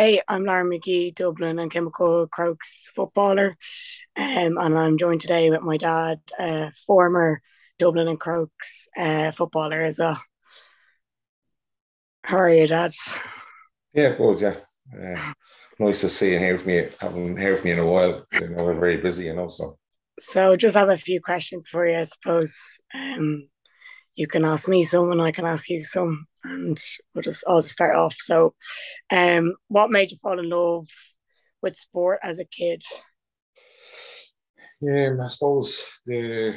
Hey, I'm Lauren Magee, Dublin and Kilmacud Crokes footballer, um, and I'm joined today with my dad, uh, former Dublin and Crokes uh, footballer as well. How are you, Dad? Yeah, good. Yeah, uh, nice to see and hear from you. Haven't heard from you in a while. You know, we're very busy, you know. So, so just have a few questions for you, I suppose. Um, you can ask me some, and I can ask you some, and we'll just I'll just start off. So, um, what made you fall in love with sport as a kid? Yeah, I suppose the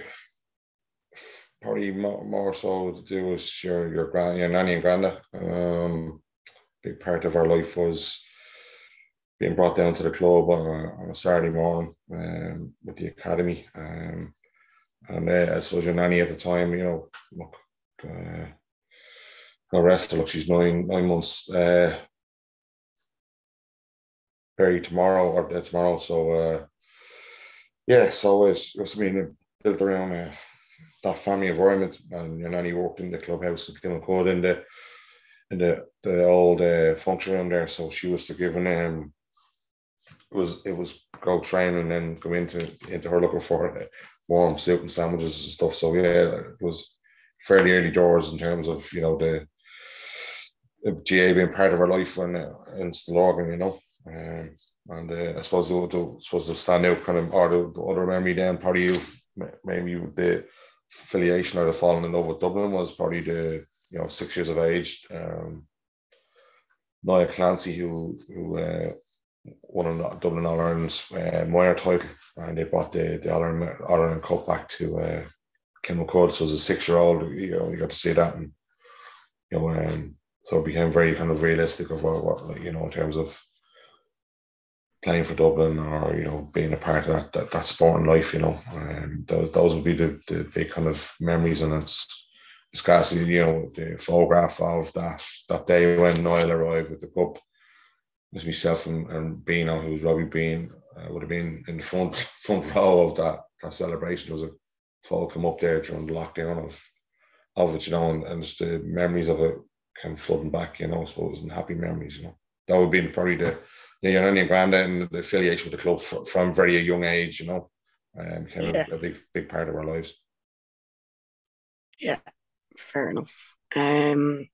probably more, more so to do with your your grand your nanny and granda. Um, big part of our life was being brought down to the club on a, on a Saturday morning um, with the academy. Um, and uh, I suppose your nanny at the time, you know, look, uh, rest look, she's nine nine months. Uh, buried tomorrow or uh, tomorrow, so uh, yeah, so it's it's been built around uh, that family environment, and your nanny worked in the clubhouse in Kilmacud in the in the the old uh, function room there, so she was to give an um it was it was go train and then go into into her looking for warm soup and sandwiches and stuff. So yeah, it was fairly early doors in terms of you know the, GAA being part of her life and uh, in Stillorgan, you know. Um, and uh, I suppose the, the suppose the stand out kind of or the, the other memory then probably you maybe the affiliation or the falling in love with Dublin was probably the you know six years of age. Um, Clancy who who uh, won a Dublin All Ireland's uh, minor title, and they brought the the All Ireland, Ireland Cup back to uh, Kilmacud. So as a six year old, you know, you got to see that, and you know, um, so it became very kind of realistic of what, what you know in terms of playing for Dublin or you know being a part of that that, that sporting life. You know, and those, those would be the, the big kind of memories, and it's it's got you know the photograph of that that day when Niall arrived with the cup was myself and, and Beano, who was Robbie Bean, uh, would have been in the front front row of that, that celebration. There was a fall come up there during the lockdown of of it, you know, and, and just the memories of it came flooding back, you know, I suppose, and happy memories, you know. That would be probably the yeah, your nanny and granddad and the affiliation with the club from, from very a young age, you know, um, became yeah. a, a, big big part of our lives. Yeah, fair enough. Um,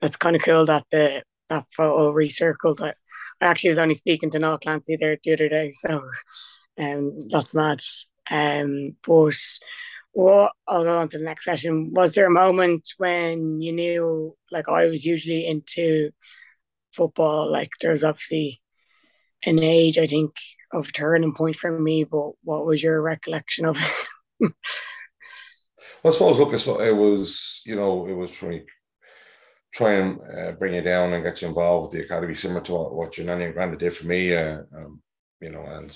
that's kind of cool that the that photo recircled. I, I actually was only speaking to Noel Clancy there the other day, so um, that's mad. Um, but what I'll go on to the next session. Was there a moment when you knew, like I was usually into football, like there's obviously an age I think of turning point for me, but what was your recollection of it? well, I suppose, look, it was, you know, it was me try and uh, bring you down and get you involved with the academy, similar to what, what your nanny and granddad did for me. Uh, um, you know, and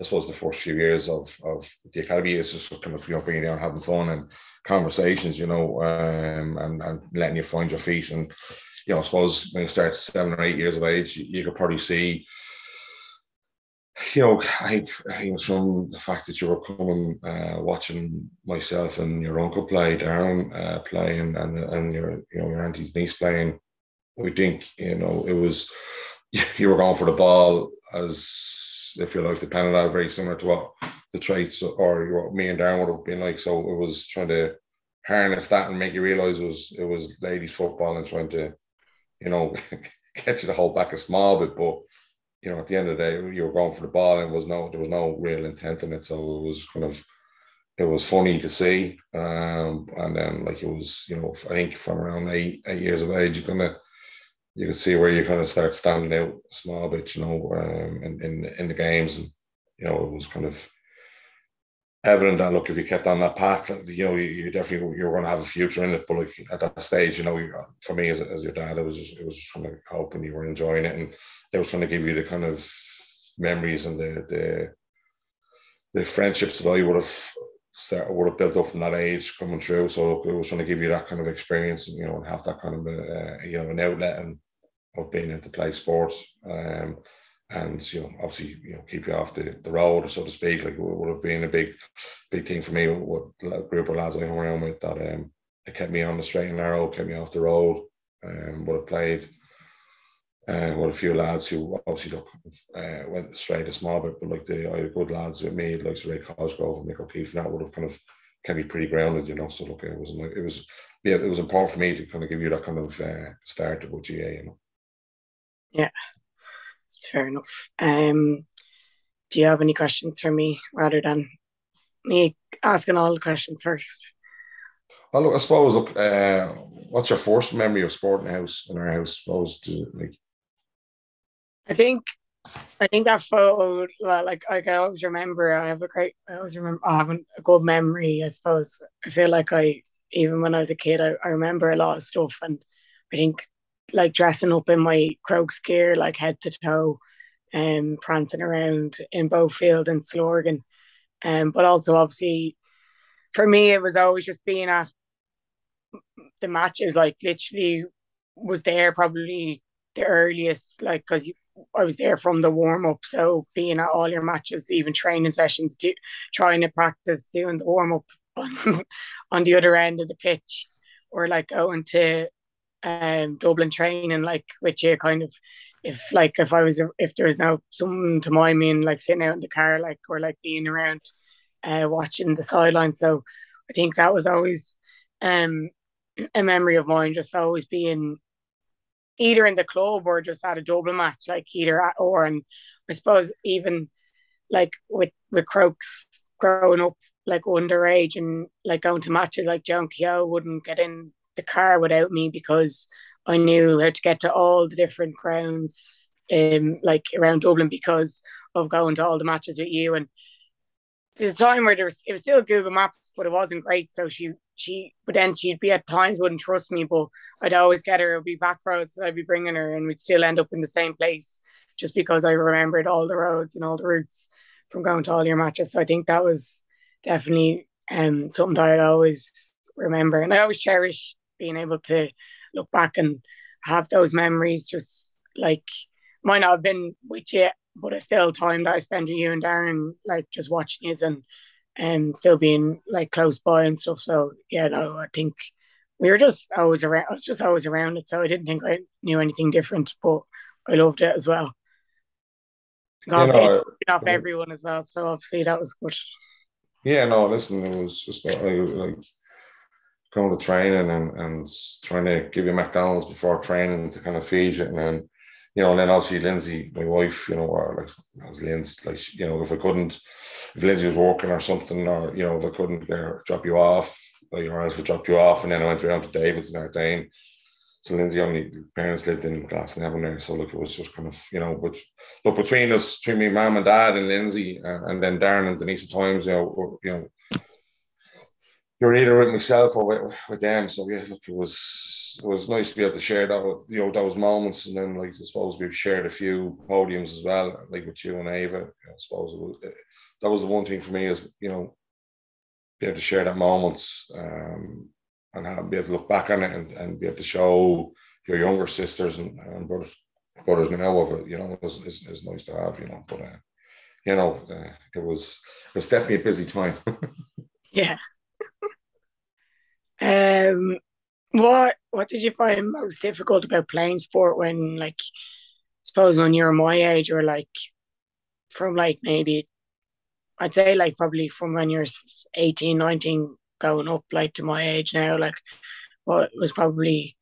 I suppose the first few years of of the academy is just kind of you know bringing you down, having fun and conversations, you know, um, and and letting you find your feet. And you know, I suppose when you start seven or eight years of age, you, you could probably see you know, I, think was from the fact that you were coming, uh, watching myself and your uncle play, Darren uh, playing, and and your you know your auntie's niece playing. We think you know it was you were going for the ball as if you depended on it, very similar to what the traits or what me and Darren would have been like. So it was trying to harness that and make you realize it was it was ladies football and trying to you know get you to hold back a small bit, but you know, at the end of the day, you were going for the ball and was no, there was no real intent in it. So it was kind of, it was funny to see. Um, and then like it was, you know, I think from around eight, eight years of age, you kind of, you could see where you kind of start standing out a small bit, you know, um, in, in, in the games. And, you know, it was kind of evident that, look, if you kept on that path, you know, you, you definitely, you were going to have a future in it. But like at that stage, you know, for me as, as your dad, it was just, it was just kind of hoping you were enjoying it. And, it was trying to give you the kind of memories and the the, the friendships that I would have started, would have built up from that age coming through. So it was trying to give you that kind of experience, you know, and have that kind of uh, you know an outlet and of being able to play sports. Um, and you know, obviously, you know, keep you off the, the road, so to speak. Like it would have been a big, big thing for me. What group of lads I hung around with that um, it kept me on the straight and narrow, kept me off the road, and um, would have played and with a few lads who obviously look uh, went straight a small bit, but like the I had good lads with me, like Ray Cosgrove and Mick O'Keefe, and that would have kind of can be pretty grounded, you know. So look, it was it was yeah, it was important for me to kind of give you that kind of uh, start about GAA, you know. Yeah, it's fair enough. Um, do you have any questions for me rather than me asking all the questions first? Well, look, I suppose. Look, uh, what's your first memory of sport in the house? In our house, I suppose. To, like, I think, I think that photo, like, I can always remember. I have a great. I always remember I have a good memory. I suppose. I feel like I, even when I was a kid, I, I remember a lot of stuff, and I think, like dressing up in my Crokes gear, like head to toe, and um, prancing around in Bowfield and Slorgan, um, but also obviously for me, it was always just being at the matches, like literally was there probably the earliest, like because I was there from the warm up. So being at all your matches, even training sessions, do, trying to practice doing the warm up on, on the other end of the pitch, or like going to um Dublin training, like which you kind of if like if I was if there was now someone to mind me and like sitting out in the car, like or like being around uh, watching the sideline. So I think that was always um, a memory of mine, just always being either in the club or just at a double match, like either at, or and I suppose even like with with Crokes growing up like underage and like going to matches like John Keogh wouldn't get in the car without me because I knew how to get to all the different grounds um like around Dublin because of going to all the matches with you and there's a time where there was it was still Google Maps, but it wasn't great. So she she but then she'd be at times wouldn't trust me, but I'd always get her. It'd be back roads that I'd be bringing her, and we'd still end up in the same place just because I remembered all the roads and all the routes from going to all your matches. So I think that was definitely um something that I'd always remember, and I always cherish being able to look back and have those memories. Just like might not have been with you but it's still time that I spend with you and Darren, like just watching you and and still being like close by and stuff. So yeah, no, I think we were just always around. I was just always around it, so I didn't think I knew anything different, but I loved it as well. Got you know, off everyone as well, so obviously that was good. Yeah, no, listen, it was just like, like going to training and, and trying to give you McDonald's before training to kind of feed you, and then you know, and then obviously Lindsay, my wife, you know, or like I was Lindsay, like you know, if I couldn't, if Lindsay was working or something, or you know, if I couldn't drop you off, or else would drop you off, and then I went around to David's and Artane. So Lindsay only parents lived in Glasnevin there, so look, it was just kind of you know, but look between us, between me, mom and dad, and Lindsay, uh, and then Darren and Denise at times, you know, or, you know, you're either with myself or with, with them. So yeah, look, it was it was nice to be able to share that, you know, those moments. And then, like, I suppose we've shared a few podiums as well, like with you and Ava. I suppose was, that was the one thing for me is, you know, be able to share that moment um, and have, be able to look back on it and, and be able to show your younger sisters and, and brothers, brothers now of it, you know, it was, it's, it's nice to have, you know, but, uh, you know, uh, it was, it was definitely a busy time. yeah. um, what what did you find most difficult about playing sport when like suppose when you're my age or like from like maybe I'd say like probably from when you're 18, 19 going up like to my age now, like what was probably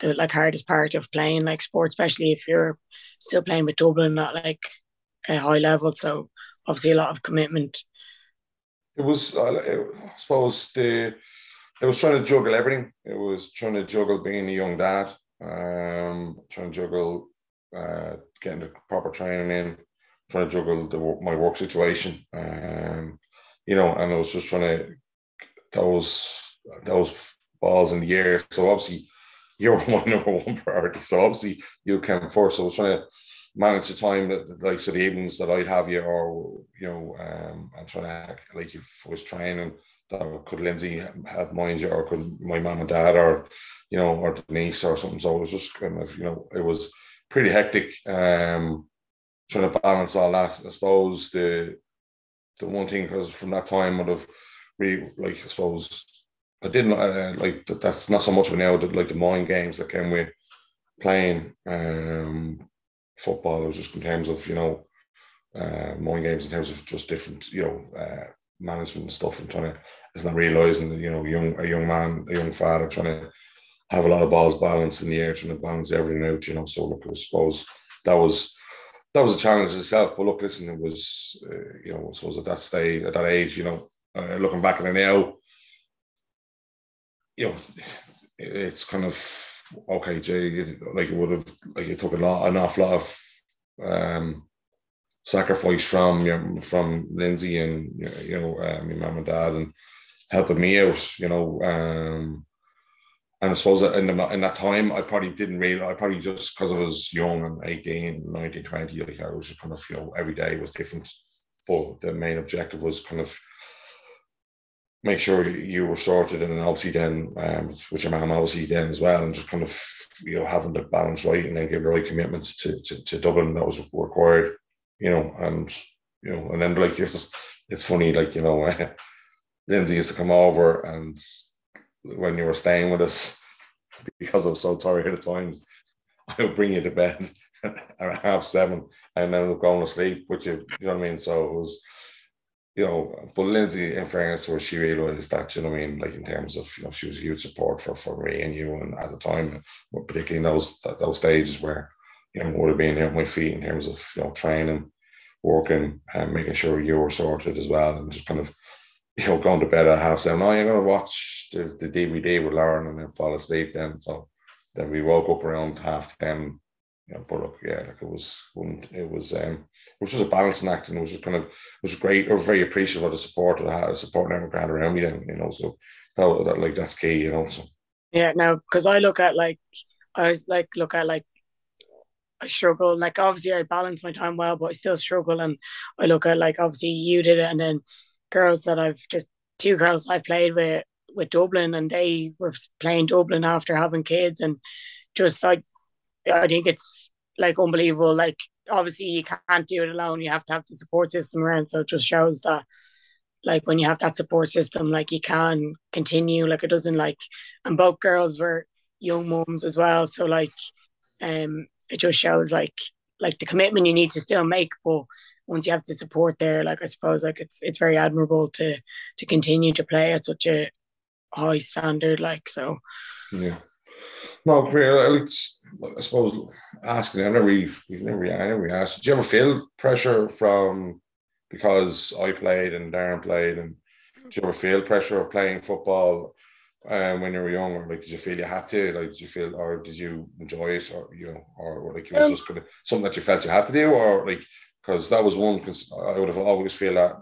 the like hardest part of playing like sport, especially if you're still playing with Dublin at like a high level. So obviously a lot of commitment. It was, I suppose the it was trying to juggle everything. It was trying to juggle being a young dad, um, trying to juggle uh, getting the proper training in, trying to juggle the, my work situation, um, you know, and I was just trying to those those balls in the air. So obviously, you're my number one priority. So obviously, you came first. So I was trying to manage the time that like so the evenings that I'd have you, or you know, um, and trying to like if I was training that could Lindsay have you, or could my mom and dad, or you know, or Denise or something. So it was just kind of, you know, it was pretty hectic. Um, trying to balance all that. I suppose the the one thing because from that time would have really like I suppose I didn't uh, like that. That's not so much of now. That like the mind games that came with playing um, football. It was just in terms of you know uh, mind games, in terms of just different you know uh, management and stuff, and trying to. It's not realizing that you know young a young man, a young father trying to have a lot of balls balanced in the air, trying to balance everything out. You know, so look, I suppose that was that was a challenge itself. But look, listen, it was uh, you know, I suppose at that stage, at that age, you know, uh, looking back at it now, you know, it's kind of okay, Jay. Like it would have, like it took a lot, an awful lot of um, sacrifice from you from Lindsay and you know uh, my mum and dad and helping me out. You know, um, and I suppose in, the, in that time, I probably didn't really, I probably just because I was young and 18, 19, 20, like I was just kind of, you know, every day was different. But the main objective was kind of make sure you were sorted and obviously then um, with your mom obviously then as well and just kind of you know having the balance right and then give the right commitments to, to, to Dublin that was required you know and you know and then like it's it's funny like you know Lindsay used to come over and when you were staying with us because I was so tired at times I would bring you to bed at half seven and then going to sleep with you you know what I mean? So it was you know, but Lindsay, in fairness, where she realised that, you know, I mean, like in terms of, you know, she was a huge support for for me and you, and at the time, particularly in those those stages where, you know, would have been on my feet in terms of, you know, training, working, and making sure you were sorted as well, and just kind of, you know, going to bed at half seven. Oh, you're to watch the, the DVD with Lauren and then fall asleep. Then so, then we woke up around half ten you know, but look, yeah, like it was, it was, um, it was just a balancing act, and it was just kind of, it was great. Was very appreciative of the support that I had, the support network I had around me, then, you know, so that, that like that's key, you know. So yeah, now because I look at like, I was like look at like, I struggle. Like obviously I balance my time well, but I still struggle, and I look at like obviously you did it, and then girls that I've just two girls I played with with Dublin, and they were playing Dublin after having kids, and just like I think it's like unbelievable. Like obviously you can't do it alone. You have to have the support system around. So it just shows that like when you have that support system, like you can continue. Like it doesn't like and both girls were young moms as well. So like um it just shows like like the commitment you need to still make, but once you have the support there, like I suppose like it's it's very admirable to to continue to play at such a high standard. Like so yeah. No, it's I suppose asking. I never really, never, I never asked. Did you ever feel pressure from because I played and Darren played, and did you ever feel pressure of playing football um, when you were young, or like did you feel you had to? Like, did you feel, or did you enjoy it, or you know, or, or like it was um, just kind of something that you felt you had to do, or like because that was one because I would have always feel that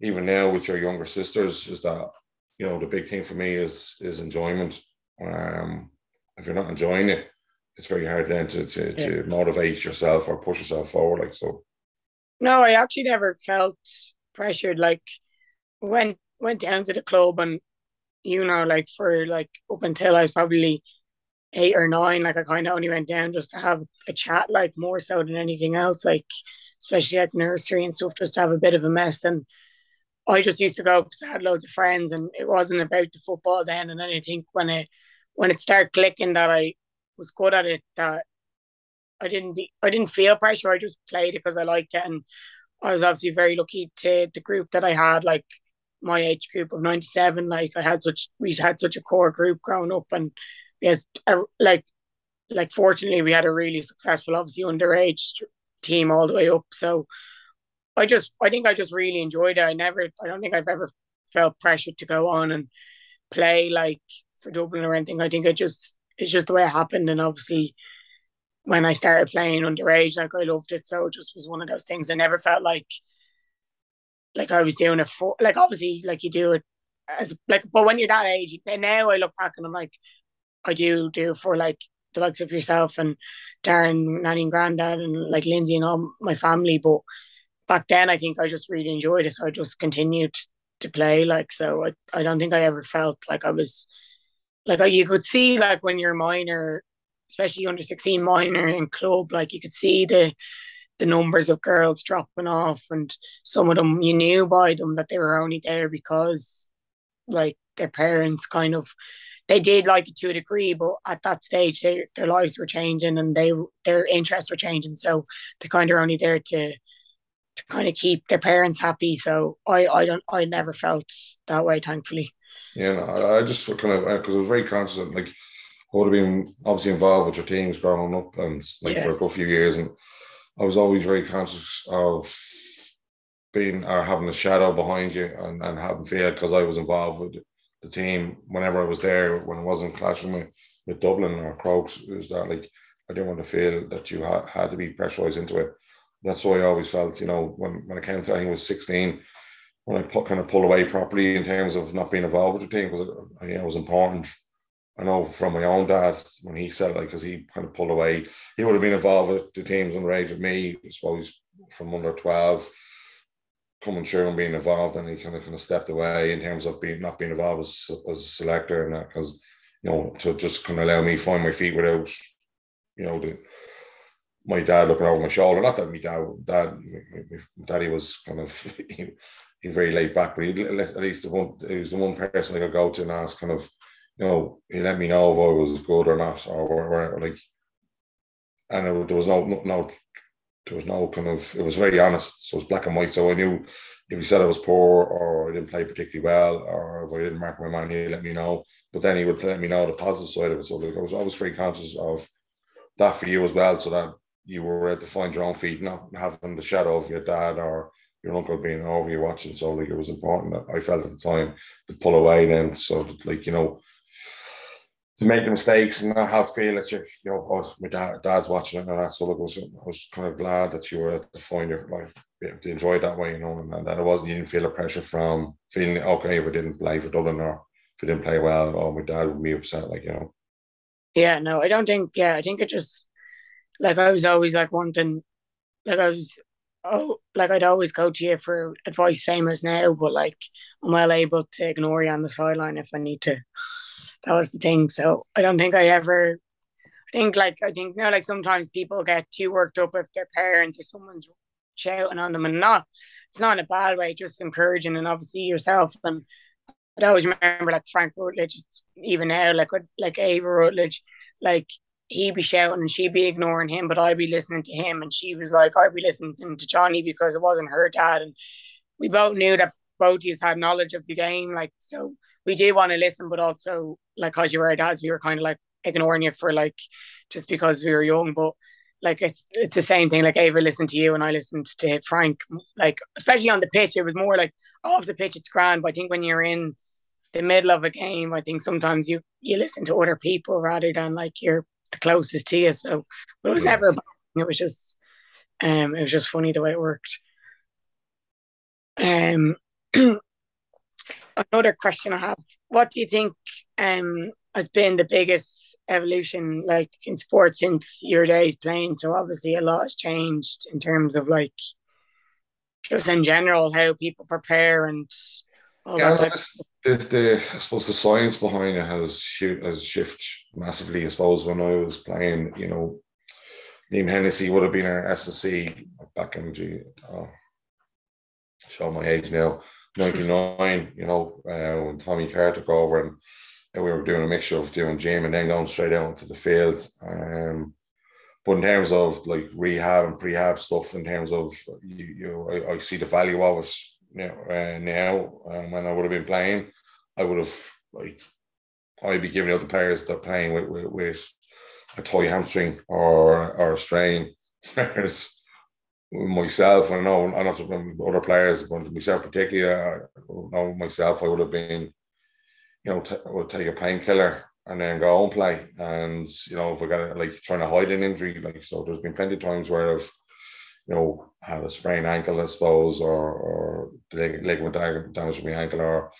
even now with your younger sisters is that you know the big thing for me is is enjoyment. Um, if you're not enjoying it, it's very hard then to to, yeah. to motivate yourself or push yourself forward. Like so. No, I actually never felt pressured. Like went went down to the club and you know, like for like up until I was probably eight or nine, like I kind of only went down just to have a chat, like more so than anything else, like especially at nursery and stuff, just to have a bit of a mess. And I just used to go because I had loads of friends, and it wasn't about the football then. And then I think when it when it started clicking that I was good at it, that I didn't I didn't feel pressure. I just played it because I liked it, and I was obviously very lucky to the group that I had, like my age group of ninety seven. Like I had such we had such a core group growing up, and yes, like like fortunately we had a really successful, obviously underage team all the way up. So I just I think I just really enjoyed it. I never I don't think I've ever felt pressured to go on and play like for Dublin or anything. I think it just it's just the way it happened, and obviously when I started playing underage, like I loved it. So it just was one of those things. I never felt like like I was doing it for like obviously like you do it as like but when you're that age and now I look back and I'm like I do do for like the likes of yourself and Darren, Nanny and Granddad and like Lindsay and all my family. But back then I think I just really enjoyed it. So I just continued to play. Like so I, I don't think I ever felt like I was like you could see like when you're minor, especially under 16 minor in club, like you could see the the numbers of girls dropping off and some of them you knew by them that they were only there because like their parents kind of they did like it to a degree, but at that stage, they, their lives were changing and they their interests were changing. So they kind of only there to to kind of keep their parents happy. So I I don't I never felt that way, thankfully. Yeah, no, I just kind of uh, because I was very conscious of like I would have been obviously involved with your teams growing up and like yeah. for a good few years, and I was always very conscious of being or having a shadow behind you and, and having fear because I was involved with the team whenever I was there when I wasn't clashing with, with Dublin or Crokes. Was that like I didn't want to feel that you ha- had to be pressurized into it. That's why I always felt, you know, when, when I came to I think it was 16, when I put, kind of pulled away properly in terms of not being involved with the team because I, it was important. I know from my own dad when he said like because he kind of pulled away, he would have been involved with the teams underage of me, I suppose from under 12 coming through and being involved, and he kind of kind of stepped away in terms of being not being involved as, as a selector and that because you know to just kind of allow me find my feet without you know the my dad looking over my shoulder. Not that my dad, dad, my daddy was kind of he, he very laid back, but he at least the one he was the one person I could go to and ask kind of you know he let me know if I was good or not or, or like and it, there was no no there was no kind of it was very honest so it was black and white so i knew if he said i was poor or i didn't play particularly well or if i didn't mark my man he'd let me know. But then he would let me know the positive side of it so like, i was always very conscious of that for you as well so that you were able to find your own feet not having the shadow of your dad or your uncle being over you watching so like it was important that i felt at the time to pull away then so that, like you know to make the mistakes and not have feel that you, you know, oh, my dad, dad's watching it and that. So look, I was, I was kind of glad that you were to find your life to enjoy it that way, you know, and, that it wasn't you didn't feel the pressure from feeling okay if I didn't play for Dublin or if I didn't play well, oh my dad would be upset, like you know. Yeah, no, I don't think. Yeah, I think it just like I was always like wanting, like I was oh, like I'd always go to you for advice, same as now, but like I'm well able to ignore you on the sideline if I need to that was the thing. So I don't think I ever I think like I think you know like sometimes people get too worked up if their parents or someone's shouting on them and not it's not in a bad way, just encouraging and obviously yourself and I always remember like Frank Rutledge even now like with like Ava Rutledge like he'd be shouting and she'd be ignoring him but I'd be listening to him and she was like I'd be listening to Johnny because it wasn't her dad and we both knew that both of us had knowledge of the game like so we did want to listen, but also like because you were our dads, we were kind of like ignoring you for like just because we were young. But like it's it's the same thing. Like Ava listened to you and I listened to Frank. Like especially on the pitch, it was more like off the pitch it's grand. But I think when you're in the middle of a game, I think sometimes you you listen to other people rather than like you're the closest to you. So but it was never about it was just um it was just funny the way it worked. Um another question I have. What do you think um, has been the biggest evolution like in sports since your days playing? So obviously a lot has changed in terms of like just in general how people prepare and all yeah, that. The, the, I suppose the science behind it has has shifted massively. I suppose when I was playing, you know, Liam Hennessy would have been our SSC back in the oh, show my age now 99, you know, uh, when Tommy Carr took over and, and we were doing a mixture of doing gym and then going straight out into the fields. Um, but in terms of like rehab and prehab stuff, in terms of you, you know, I, I see the value of it you know, uh, now. Um, when I would have been playing, I would have like I'd be giving out the players that playing with, with, with a toy hamstring or or a strain. myself, I know I'm not other players, but myself particularly, I know myself, I would have been, you know, I would take a painkiller and then go home play. And you know, if I got like trying to hide an injury, like so, there's been plenty of times where I've, you know, had a sprained ankle, I suppose, or or leg, ligament damage to my ankle, or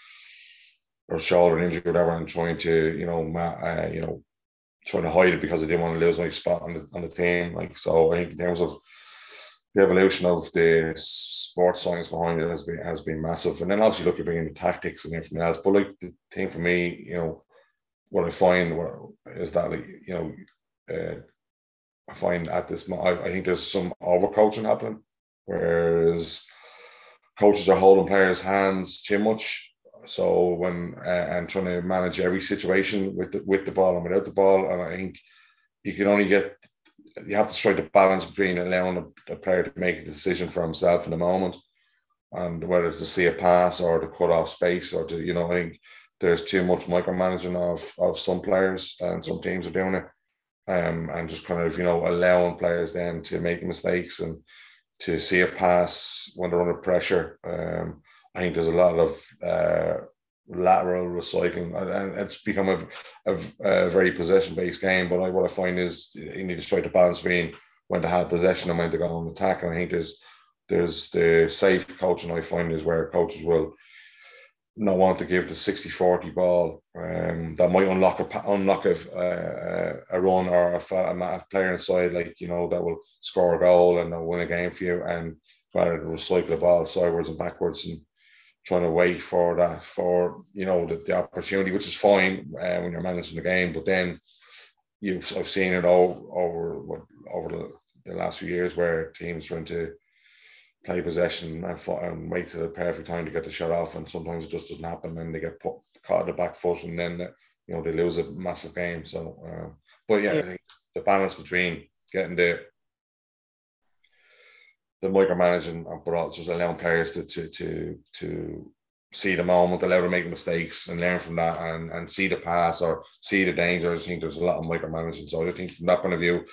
or shoulder injury, whatever, and trying to, you know, uh, you know, trying to hide it because I didn't want to lose my spot on the on the team. Like so, I think in terms of the evolution of the sports science behind it has been has been massive. And then obviously look at the tactics and everything else. But like the thing for me, you know, what I find is that like you know, uh, I find at this I, I think there's some overcoaching happening, whereas coaches are holding players' hands too much. so when uh, and trying to manage every situation with the, with the ball and without the ball, and I think you can only get you have to strike the balance between allowing a, a player to make a decision for himself in the moment, and whether to see a pass or to cut off space or to you know I think there's too much micromanaging of of some players and some teams are doing it, um, and just kind of you know allowing players then to make mistakes and to see a pass when they're under pressure. Um, I think there's a lot of uh, lateral recycling, and it's become a, a, a very possession based game. But I, what I find is you need to strike the balance between when to have possession and when to go on attack. And I think there's there's the safe coaching I find is where coaches will not want to give the 60-40 ball um, that might unlock a unlock a, a, a run or a, a, player inside like you know that will score a goal and they'll win a game for you and rather than recycle the ball sideways and backwards and trying to wait for that for you know the, the opportunity, which is fine uh, when you're managing the game. But then you've I've seen it all over what over the, the last few years where teams trying to play possession and, and wait to the perfect time to get the shot off, and sometimes it just doesn't happen, and they get put, caught at the back foot, and then you know they lose a massive game. So, uh, but yeah, yeah, I think the balance between getting the the micromanaging, and but also just allowing players to to to to see the moment, allow them to make mistakes and learn from that and, and see the pass or see the danger. I think there's a lot of micromanaging. So I think from that point of view,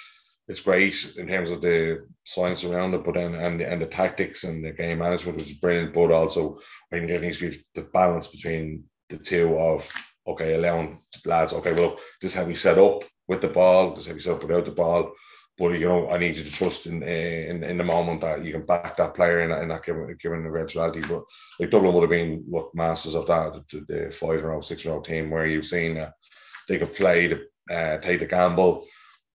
it's great in terms of the science around it, but then and and the tactics and the game management, which is brilliant. But also, I think there needs to be the balance between the two of okay, allowing lads, okay, well, this is how we set up with the ball, this is how we set up without the ball. But you know, I need you to trust in in, in the moment that you can back that player in, in that given given eventuality. But like Dublin would have been what masters of that, the, the five year old, six year old team, where you've seen uh, they could play the uh, take the gamble.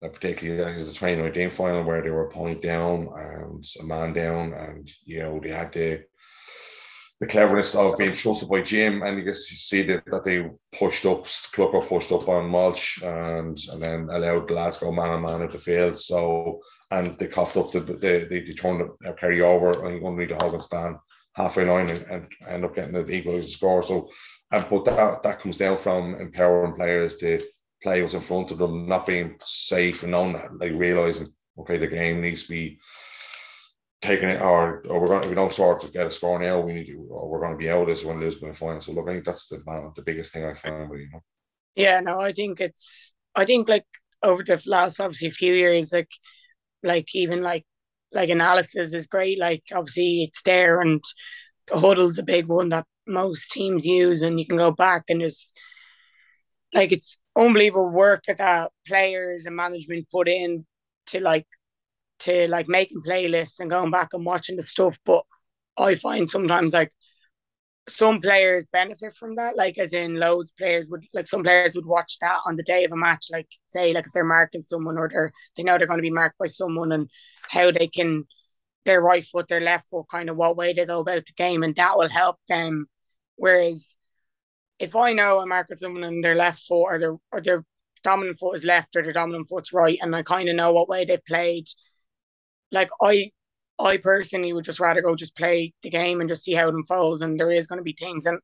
Uh, particularly as the 2019 final where they were a point down and a man down, and you know they had the the cleverness of being trusted by Jim, and you guess you see that, that they pushed up, Clucker pushed up on Mulch, and and then allowed go man on man at the field. So and they coughed up the they they, they turned the carry over, and underneath the Hogan stand halfway line and, and end up getting the equaliser score. So and but that that comes down from empowering players to play what's in front of them, not being safe and knowing that, like realizing okay the game needs to be taking it or, or we're going to, we don't sort to get a score now we need to or we're going to be out as one lose by a final so look I think that's the the biggest thing I found you know. Yeah no I think it's I think like over the last obviously few years like like even like like analysis is great like obviously it's there and the huddle's a big one that most teams use and you can go back and just like it's unbelievable work that players and management put in to like to like making playlists and going back and watching the stuff. But I find sometimes like some players benefit from that, like as in loads players would like some players would watch that on the day of a match, like say like if they're marking someone or they're they know they're going to be marked by someone and how they can their right foot, their left foot, kind of what way they go about the game, and that will help them. Whereas if I know I'm marking someone on their left foot or their or their dominant foot is left or their dominant foot's right, and I kind of know what way they played like I I personally would just rather go just play the game and just see how it unfolds. And there is going to be things, and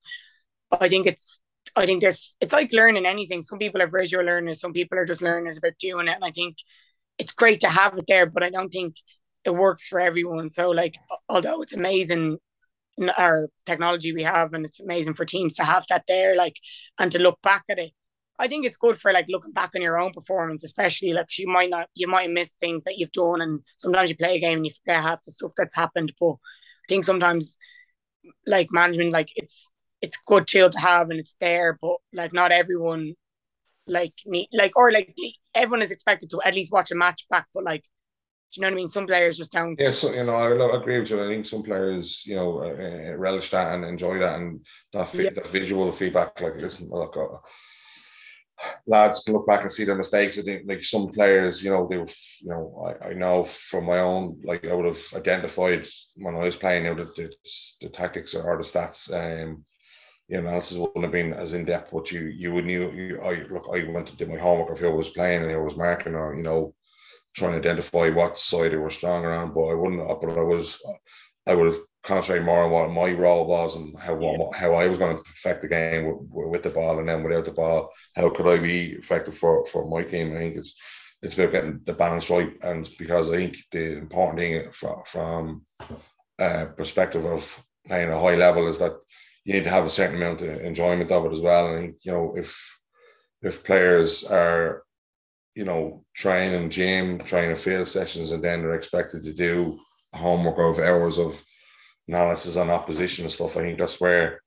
I think it's I think this it's like learning anything. Some people are visual learners, some people are just learners about doing it. And I think it's great to have it there, but I don't think it works for everyone. So like although it's amazing our technology we have and it's amazing for teams to have that there, like and to look back at it I think it's good for like looking back on your own performance, especially like you might not you might miss things that you've done, and sometimes you play a game and you forget half the stuff that's happened. But I think sometimes like management, like it's it's good tool to have and it's there, but like not everyone like me like or like everyone is expected to at least watch a match back, but like do you know what I mean? Some players just don't. Yeah, so you know, I agree with you. I think some players, you know, uh, relish that and enjoy that, and that, yeah. that visual feedback. Like, listen, look, uh, lads can look back and see their mistakes. I think like some players, you know, they were, you know, I, I know from my own, like I would have identified when I was playing, you know, the, the, the tactics or the stats, um, you know, analysis wouldn't have been as in depth. But you, you would knew, you, I look, I went to do my homework if I was playing and I was marking or you know, trying to identify what side they were stronger on. But I wouldn't, but I was, I would have concentrate more on what my role was and how yeah. how I was going to affect the game with, with, the ball and then without the ball, how could I be effective for, for my team? I think it's it's about getting the balance right, and because I think the important thing from from uh, perspective of playing a high level is that you need to have a certain amount of enjoyment of it as well. And I think you know if if players are you know training gym, training field sessions, and then they're expected to do homework of hours of analysis on opposition and stuff. I think that's where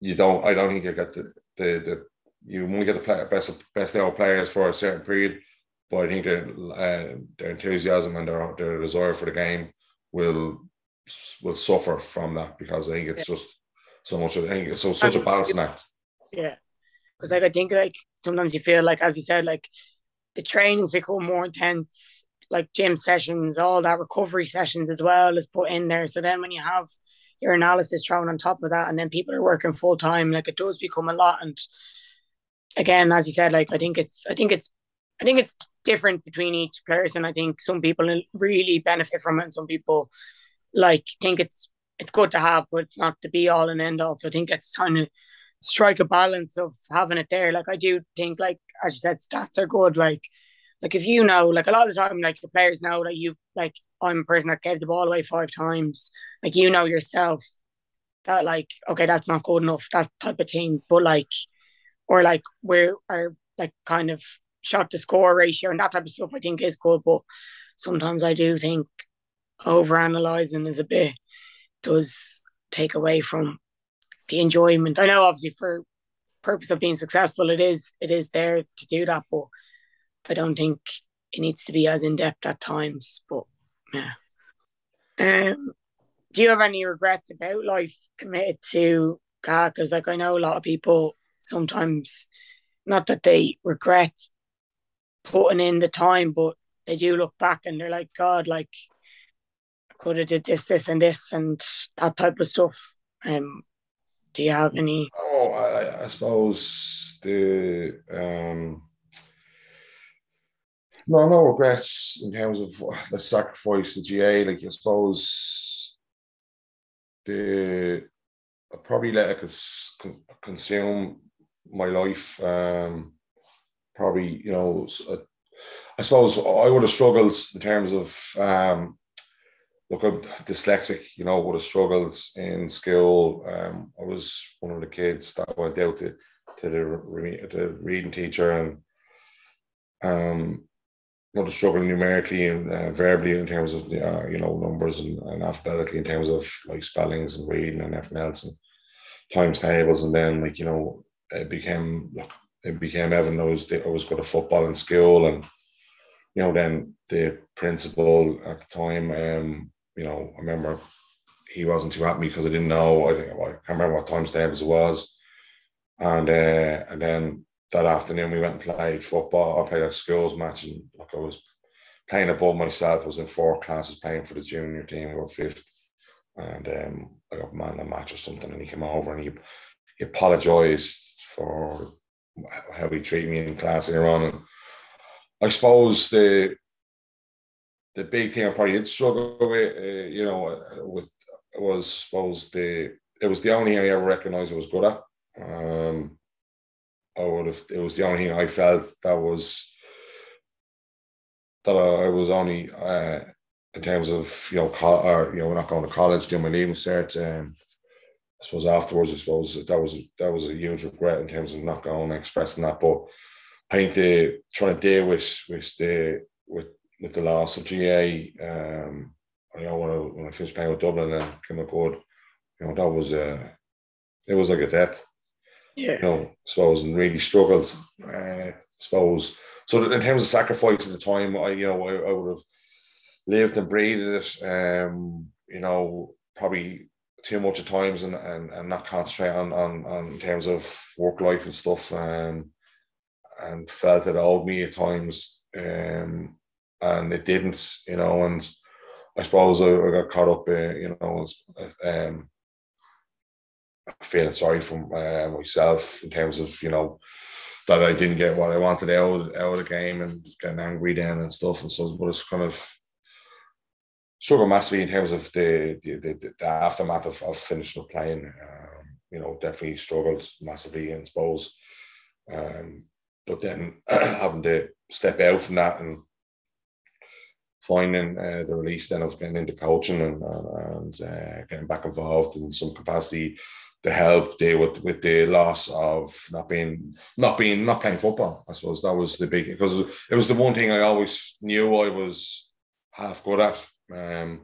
you don't. I don't think you get the the, the you only get the play, best best out players for a certain period, but I think their uh, their enthusiasm and their their desire for the game will will suffer from that because I think it's yeah. just so much. I think it's so such a balancing act. Yeah, because like I think like sometimes you feel like as you said like the trainings become more intense like gym sessions, all that recovery sessions as well is put in there. So then when you have your analysis thrown on top of that, and then people are working full time, like it does become a lot. And again, as you said, like I think it's, I think it's, I think it's different between each person. And I think some people really benefit from it, and some people like think it's it's good to have, but it's not to be all and end all. So I think it's trying to strike a balance of having it there. Like I do think, like as you said, stats are good. Like like if you know, like a lot of the time, like the players know that you've like I'm a person that gave the ball away five times. Like you know yourself that like okay, that's not good enough, that type of thing. But like or like where are like kind of shot to score ratio and that type of stuff I think is good. But sometimes I do think over analyzing is a bit does take away from the enjoyment. I know obviously for purpose of being successful it is it is there to do that, but I don't think it needs to be as in depth at times. But yeah. Um, do you have any regrets about life committed to God? Because like I know a lot of people sometimes, not that they regret putting in the time, but they do look back and they're like, God, like I could have did this, this, and this, and that type of stuff. Um, do you have any? Oh, I, I suppose the um no, no regrets in terms of the sacrifice, the GAA. Like I suppose the I probably let it consume my life. Um, probably, you know, I suppose I would have struggled in terms of um, look, I'm dyslexic. You know, would have struggled in school. Um, I was one of the kids that went out to to the, the reading teacher and um not to struggle numerically and uh, verbally in terms of uh, you know numbers and, and alphabetically in terms of like spellings and reading and everything else and times tables and then like you know it became look it became I was I was good at football in school and you know then the principal at the time um you know I remember he wasn't too happy because I didn't know I, I can't remember what times tables it was. And uh, and then that afternoon we went and played football. I played a schools match and like I was playing above myself. I was in four classes playing for the junior team. I got fifth. And um, I got man in a match or something and he came over and he, he apologized for how he treated me in class earlier on. And I suppose the the big thing I probably did struggle with, uh, you know, with was suppose the it was the only thing I ever recognized I was good at. Um, I would have. It was the only thing I felt that was that I, was only uh, in terms of you know, co- or you know, not going to college, doing my leaving cert. Um, I suppose afterwards, I suppose that was that was a huge regret in terms of not going and expressing that. But I think the trying to deal with with the with with the loss of GAA. Um, you know, when I, when I finished playing with Dublin and Kilmacud, you know, that was a uh, it was like a death yeah. You know, suppose and really struggled. Uh, suppose so. In terms of sacrifice at the time, I you know I, I would have lived and breathed it. Um, you know, probably too much at times and, and, and not concentrate on, on, on terms of work life and stuff um, and felt it owed me at times um, and it didn't you know and I suppose I, I got caught up in you know um, feeling sorry for uh, myself in terms of you know that I didn't get what I wanted out out of the game and getting angry then and stuff and so but it's kind of struggled massively in terms of the the, the, the aftermath of, of finishing up playing. Um, you know, definitely struggled massively, I suppose. Um, but then having to step out from that and finding uh, the release then of getting into coaching and, and uh, getting back involved in some capacity to help deal with with the loss of not being not being not playing football. I suppose that was the big because it was the one thing I always knew I was half good at. Um,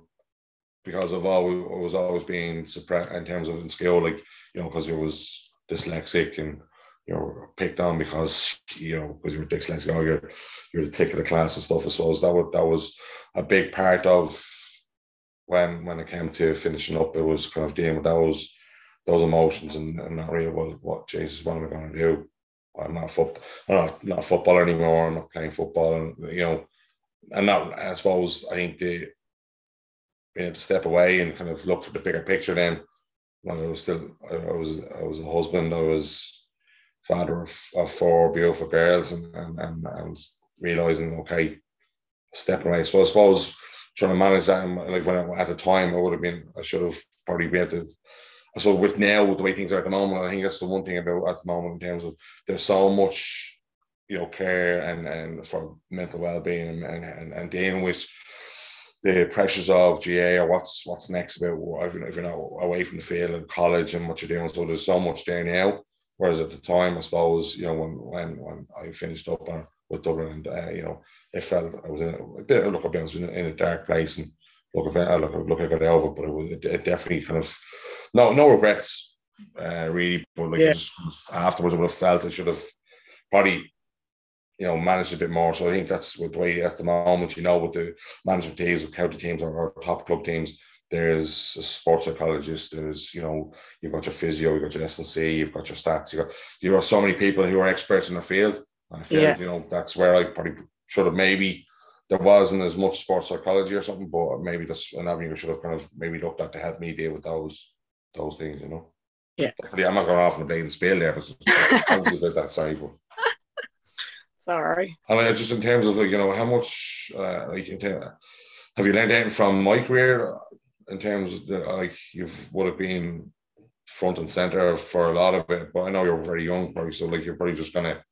because of all I was always being suppressed in terms of in skill, like you know, because it was dyslexic and you know picked on because you know because you were dyslexic, oh, you're you're the tick of the class and stuff. I suppose that was that was a big part of when when it came to finishing up. It was kind of dealing with those those emotions and, and not really well, what Jesus, what am I going to do? I'm not a foot, I'm not, not a footballer anymore. I'm not playing football, and you know, and not I suppose I think the being able to step away and kind of look for the bigger picture. Then, when I was still, I was, I was a husband. I was father of, of four beautiful girls, and and and, and realizing, okay, step away. So I suppose trying to manage that, and like when I, at the time, I would have been, I should have probably been able to so with now with the way things are at the moment, I think that's the one thing about at the moment in terms of there's so much, you know, care and and for mental well being and, and and dealing with the pressures of GAA or what's what's next about if you're not away from the field and college and what you're doing. So there's so much there now. Whereas at the time, I suppose, you know, when when when I finished up with Dublin, and uh, you know, it felt I was in a, a bit. Look, I was in, in a dark place, and look, I look, look, I got over, but it was it, it definitely kind of no no regrets uh, really. But like yeah. just afterwards, I would have felt I should have probably you know managed a bit more. So I think that's with the way at the moment, you know, with the management teams, with county teams or, or top club teams. There's a sports psychologist. There's, you know, you've got your physio, you've got your S&C, you've got your stats. You got you got so many people who are experts in the field. And I feel, yeah. you know, that's where I probably should have maybe there wasn't as much sports psychology or something, but maybe that's an avenue we should have kind of maybe looked at to help me deal with those those things, you know. Yeah. I'm not going off on a blatant spiel there, but about that. Sorry, but. Sorry. I mean, just in terms of like you know how much uh, like have you learned anything from my career in terms of the, like you've would have been front and center for a lot of it, but I know you're very young, probably so like you're probably just gonna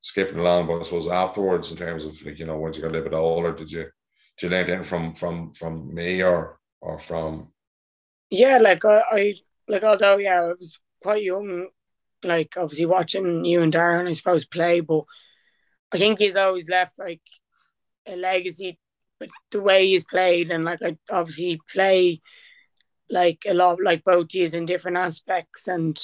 skipping along. But I suppose afterwards, in terms of like you know once you got a little bit older, did you did you learn anything from from from me or or from yeah, like I, I like although yeah, I was quite young, like obviously watching you and Darren, I suppose, play, but I think he's always left like a legacy but the way he's played and like I obviously play like a lot like both he's in different aspects and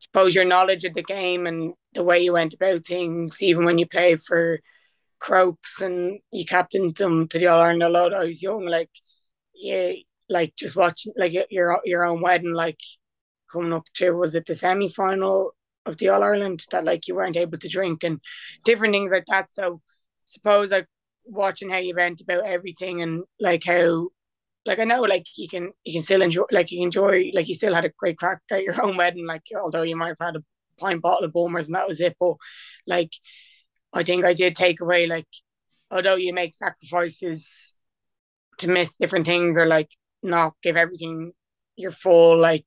suppose your knowledge of the game and the way you went about things, even when you played for Crokes and you captained them to the All Ireland a lot, I was young, like yeah, like just watching like your your own wedding, like coming up to was it the semi final of the All Ireland that like you weren't able to drink and different things like that. So suppose like watching how you went about everything and like how like I know like you can you can still enjoy like you enjoy like you still had a great crack at your own wedding, like although you might have had a pint bottle of Bulmers and that was it. But like I think I did take away like although you make sacrifices to miss different things or like not give everything your full like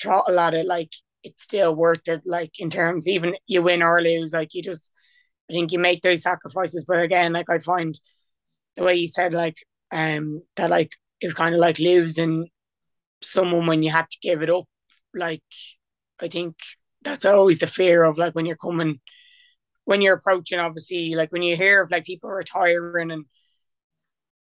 throttle at it, like it's still worth it. Like in terms, even you win or lose, like you just, I think you make those sacrifices. But again, like I find the way you said, like um, that like it was kind of like losing someone when you had to give it up. Like I think that's always the fear of like when you're coming, when you're approaching. Obviously, like when you hear of like people retiring and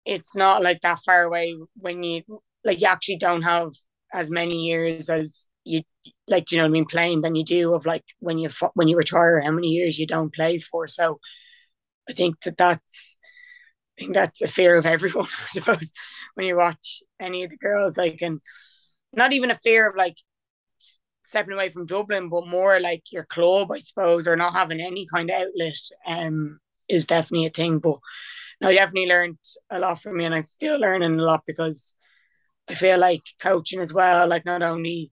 it's not like that far away when you like you actually don't have as many years as you like you know what I mean playing than you do of like when you when you retire how many years you don't play for. So I think that that's I think that's a fear of everyone I suppose when you watch any of the girls like and not even a fear of like stepping away from Dublin but more like your club I suppose or not having any kind of outlet um is definitely a thing. But no, I definitely learned a lot from you, and I'm still learning a lot because I feel like coaching as well. Like not only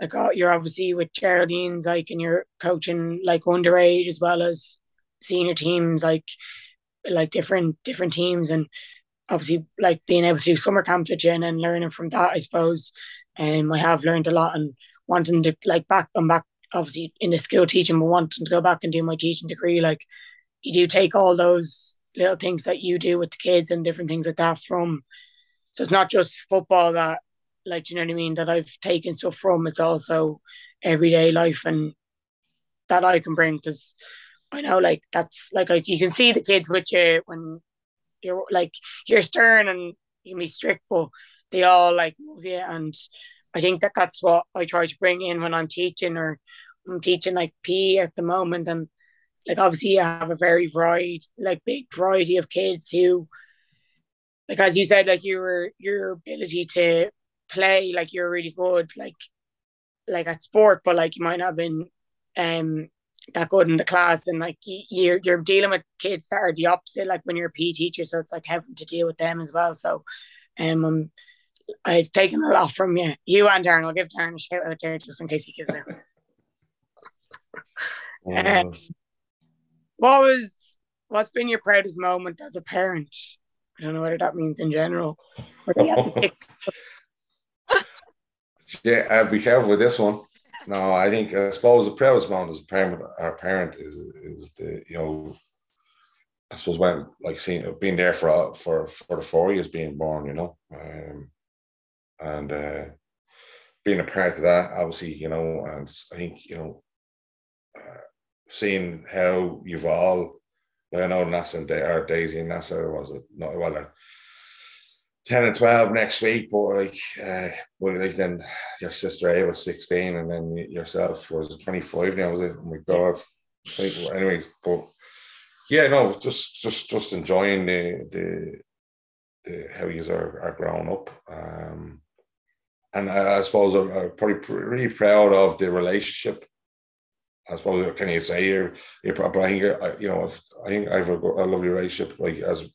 like oh, you're obviously with Geraldine's like, and you're coaching like underage as well as senior teams, like like different different teams, and obviously like being able to do summer camp Jen and learning from that, I suppose. And um, I have learned a lot and wanting to like back I'm back obviously in the school teaching, but wanting to go back and do my teaching degree, like you do take all those little things that you do with the kids and different things like that from. So it's not just football that, like, you know what I mean, that I've taken stuff from. It's also everyday life and that I can bring because I know, like, that's like, like you can see the kids with you when you're like you're stern and you can be strict, but they all like move you. And I think that that's what I try to bring in when I'm teaching or I'm teaching like P at the moment. And like obviously, you have a very varied, like big variety of kids who, like as you said, like your your ability to play, like you're really good, like like at sport, but like you might not have been um that good in the class. And like you're you're dealing with kids that are the opposite like when you're a PE teacher. So it's like having to deal with them as well. So um, um I've taken a lot from you you and Darren. I'll give Darren a shout out there just in case he gives it. Um, what was what's been your proudest moment as a parent? I don't know whether that means in general. Yeah I'll be careful with this one. No, I think I suppose the proudest moment as a parent, our parent is is the you know, I suppose when like seeing being there for for for the four years being born, you know, um, and uh, being a part of that, obviously, you know, and I think you know, uh, seeing how you've all, I know and or Daisy and Nasa was it not well. Uh, 10 and 12 next week, but like, uh, well, like then your sister A was 16 and then yourself was 25 now, was it? Oh my God. Like, anyways, but yeah, no, just, just, just enjoying the, the, the how you are, are growing up. Um, and I, I suppose I'm, I'm, probably really proud of the relationship. I suppose can you say but I think you know I think I have a, a lovely relationship like as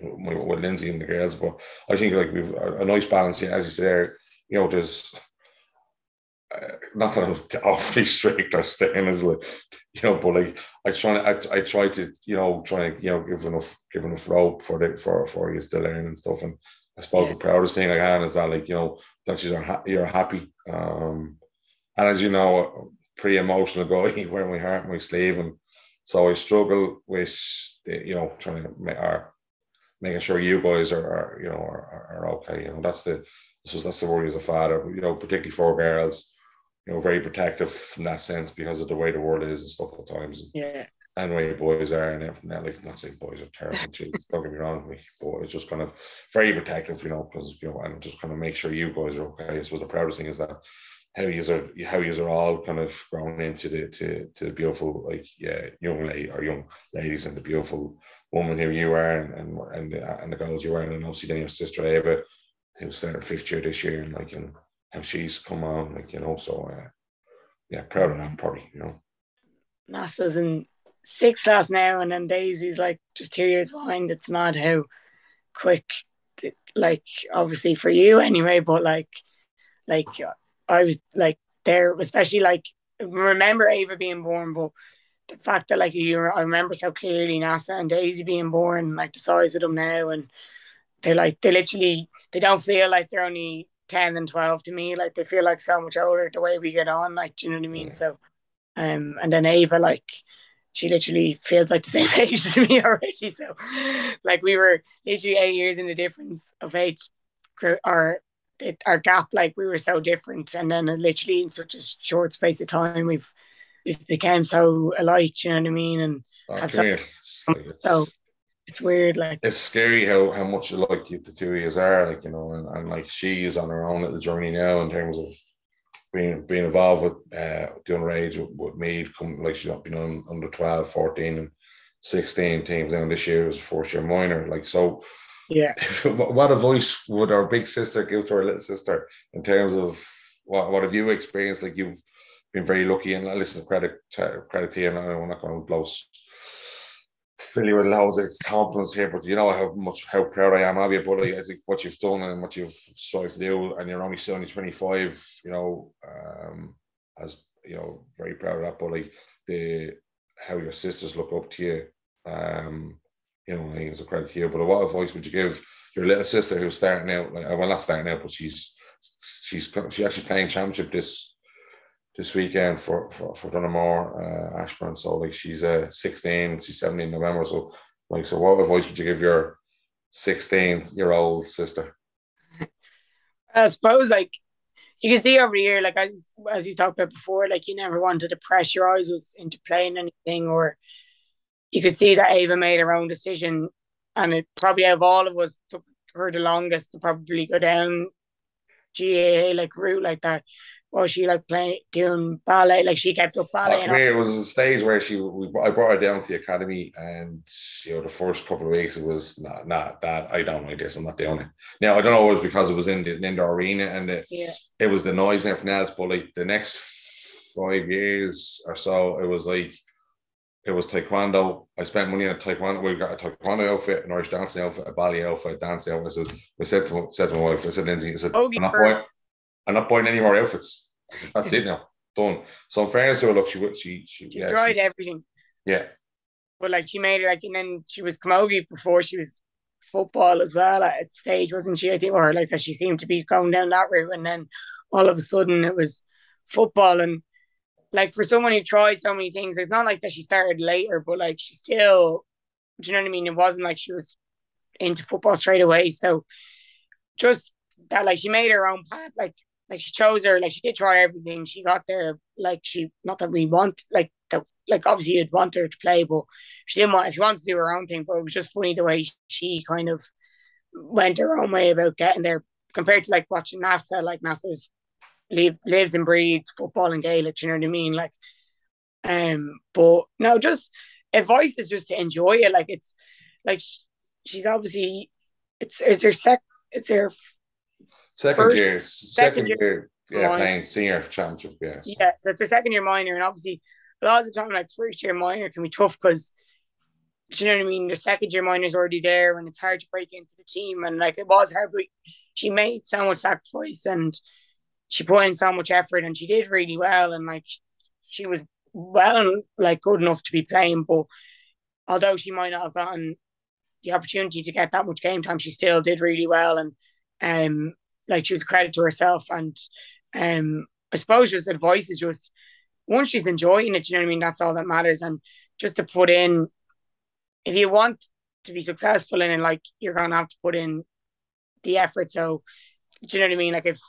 with, Lindsay and the girls. But I think like we've a, a nice balance. Yeah, as you said, you know, there's uh, not that I'm awfully strict or staying as like, you know, but like I try, I, I try to, you know, try to, you know, give enough, give enough rope for the for for you to learn and stuff. And I suppose yeah. the proudest thing I can is that, like, you know, that you're you're happy. Um, and as you know, pretty emotional guy wearing my heart on my sleeve, and so I struggle with, you know, trying to make our making sure you guys are, are you know are, are, okay. You know that's the so that's the worry as a father. You know, particularly for girls, you know, very protective in that sense because of the way the world is and stuff at times. Yeah. And the way boys are and everything. That, like, not saying boys are terrible, don't get me wrong, but it's just kind of very protective, you know, because you know, and just kind of make sure you guys are okay. I suppose the proudest thing is that how you are how you are all kind of grown into the to, to the beautiful like yeah young lady or young ladies and the beautiful woman who you are and and and the, and the girls you are, and obviously then your sister Ava, who's starting fifth year this year, and like and how she's come on, like you know, so uh, yeah, proud of that probably, you know. Nasa's in sixth class now, and then Daisy's like just two years behind. It's mad how quick, like obviously for you anyway, but like, like I was like there, especially like remember Ava being born, but the fact that like you I remember so clearly Nasa and Daisy being born, like the size of them now, and they're like they literally they don't feel like they're only ten and twelve to me. Like they feel like so much older the way we get on. Like do you know what I mean? Yeah. So, um, and then Ava like she literally feels like the same age as me already. So, like we were literally eight years in the difference of age, or it, our gap. Like we were so different, and then literally in such a short space of time, we've it became so alike, you know what I mean? And oh, so, it's, so it's weird, like it's scary how how much like the two of you are, like you know, and, and like she is on her own little journey now in terms of being being involved with uh doing rage with, with me, come like she's not been on under 12, 14 and 16 teams now this year was fourth year minor. Like so yeah. what advice would our big sister give to our little sister in terms of what, what have you experienced? Like you've been very lucky and listen credit to, credit to you and I'm not going to blow fill you with loads of compliments here, but you know how much how proud I am of you, buddy. I think what you've done and what you've strived to do, and you're only still only 25, you know, um, as you know, very proud of that, buddy. The how your sisters look up to you, um, you know, I think it's a credit to you. But what advice would you give your little sister who's starting out? Like, well, not starting out, but she's she's she's actually playing championship this this weekend for for, for Donaghmore, uh, Ashbourne. So like she's uh, 16, she's 17 November. So like, so what advice would you give your 16 year old sister? I suppose like you can see over here, like as as you talked about before, like you never wanted to press your eyes was into playing anything, or you could see that Ava made her own decision, and it probably out of all of us took her the longest to probably go down GAA like route like that. Or she like playing doing ballet, like she kept up ballet. Uh, it was a stage where she we I brought her down to the academy, and you know the first couple of weeks it was not not that I don't like this. I'm not doing it. Now I don't know it was because it was in the indoor arena and the, yeah. it was the noise and everything else. But like the next five years or so, it was like it was taekwondo. I spent money on a taekwondo. We got a taekwondo outfit, an Irish dancing outfit, a ballet outfit, dancing outfit. I said, I said to, said to my wife, I said, Lindsay, I said, oh, I'm not, buying, I'm not buying any more outfits. Said, That's it now, done. So in fairness to her, look, she she she, she yeah, tried she, everything. Yeah, but like she made it like, and then she was camogie before she was football as well at stage, wasn't she? I think, or like, as she seemed to be going down that route, and then all of a sudden it was football and like for someone who tried so many things, it's not like that she started later, but like she still, do you know what I mean? It wasn't like she was into football straight away. So just that, like she made her own path. Like like she chose her. Like she did try everything. She got there. Like she, not that we want like that. Like obviously you'd want her to play, but she didn't want. She wanted to do her own thing. But it was just funny the way she kind of went her own way about getting there compared to like watching NASA. Like NASA's live, lives and breathes football and Gaelic. You know what I mean? Like, um, but no, just advice is just to enjoy it. Like it's like she's obviously it's is her sec it's her second first, year second, year, year yeah minor. playing senior championship yes yeah so it's her second year minor and obviously a lot of the time like first year minor can be tough because you know what I mean the second year minor is already there and it's hard to break into the team and like it was hard but she made so much sacrifice and she put in so much effort and she did really well and like she was well and like good enough to be playing but although she might not have gotten the opportunity to get that much game time she still did really well and um like she was a credit to herself and um I suppose just advice is just once she's enjoying it you know what I mean? That's all that matters and just to put in if you want to be successful in it like you're gonna have to put in the effort. So do you know what I mean? Like if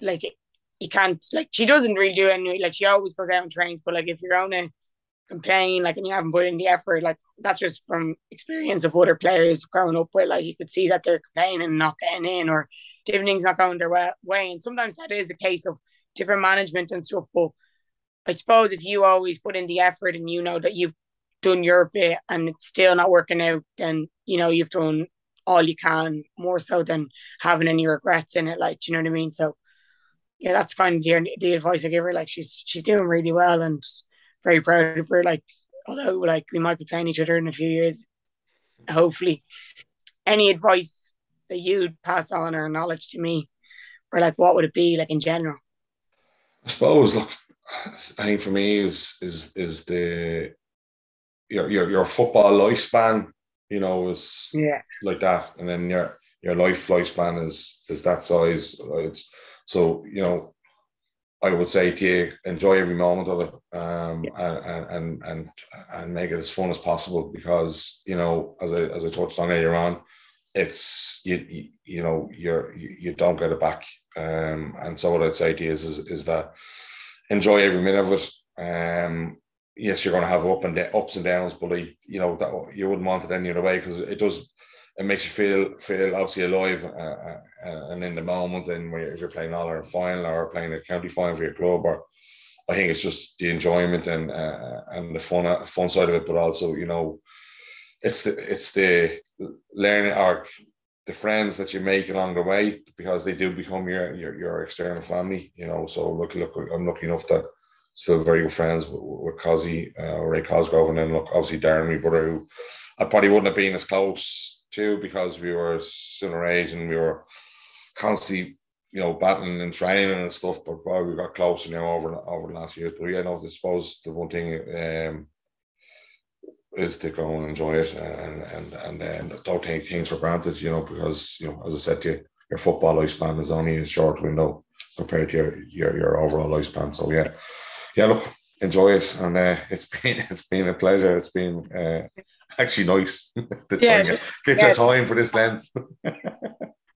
like you can't like she doesn't really do any like she always goes out and trains, but like if you're gonna complain like and you haven't put in the effort, like that's just from experience of other players growing up where like you could see that they're complaining and not getting in or different not going their way. And sometimes that is a case of different management and stuff. But I suppose if you always put in the effort and you know that you've done your bit and it's still not working out, then you know you've done all you can more so than having any regrets in it. Like, you know what I mean? So yeah, that's kind of the, the advice I give her. Like she's she's doing really well and very proud of her. Like although like we might be playing each other in a few years, hopefully. Any advice that you'd pass on or knowledge to me, or like what would it be like in general? I suppose look, I think for me is is is the your your your football lifespan, you know, is yeah like that, and then your your life lifespan is is that size. It's so, you know, I would say to you, enjoy every moment of it um, yeah. and, and, and, and make it as fun as possible because, you know, as I, as I touched on earlier on, it's, you, you, know, you're, you, you don't get it back. Um, and so what I'd say to you is, is, is that enjoy every minute of it. Um, yes, you're going to have up and ups and downs, but like, you know that you wouldn't want it any other way because it does it makes you feel feel obviously alive uh, uh, uh, and in the moment. And when you're, if you're playing all Ireland final or playing a county final for your club, or I think it's just the enjoyment and uh, and the fun uh, fun side of it, but also you know, it's the it's the learning arc the friends that you make along the way because they do become your your, your external family. You know, so look look, I'm lucky enough that still very good friends with, with Cosy, uh, Ray Cosgrove, and then look obviously Darren, my brother, who I probably wouldn't have been as close too because we were similar age and we were constantly, you know, battling and training and stuff. But boy, we got closer now over over the last years. But yeah, no, I suppose the one thing um, is to go and enjoy it and and and then don't take things for granted, you know, because you know, as I said to you, your football lifespan is only a short window compared to your your, your overall lifespan. So yeah, yeah, look, enjoy it, and uh, it's been it's been a pleasure. It's been uh, actually nice to yeah, get, get yeah. your time for this length.